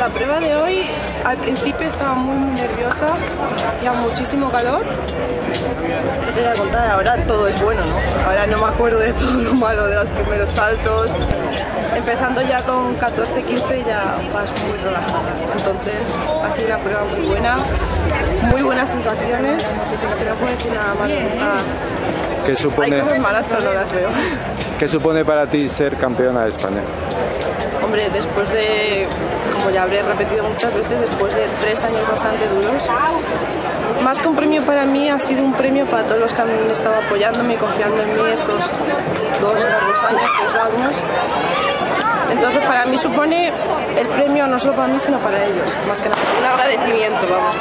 La prueba de hoy, al principio estaba muy, muy nerviosa, hacía muchísimo calor. ¿Qué te voy a contar? Ahora todo es bueno, ¿no? Ahora no me acuerdo de todo lo malo de los primeros saltos. Empezando ya con 14, 15 ya vas muy relajada. Entonces ha sido una prueba muy buena, muy buenas sensaciones. Es que no puedo decir nada malo de esta... ¿Qué supone, Hay cosas malas pero no las veo. ¿Qué supone para ti ser campeona de España? Hombre, después de, como ya habré repetido muchas veces, después de tres años bastante duros, más que un premio para mí, ha sido un premio para todos los que han estado apoyándome y confiando en mí estos dos largos años, tres años. Entonces, para mí supone el premio no solo para mí, sino para ellos, más que nada, un agradecimiento, vamos.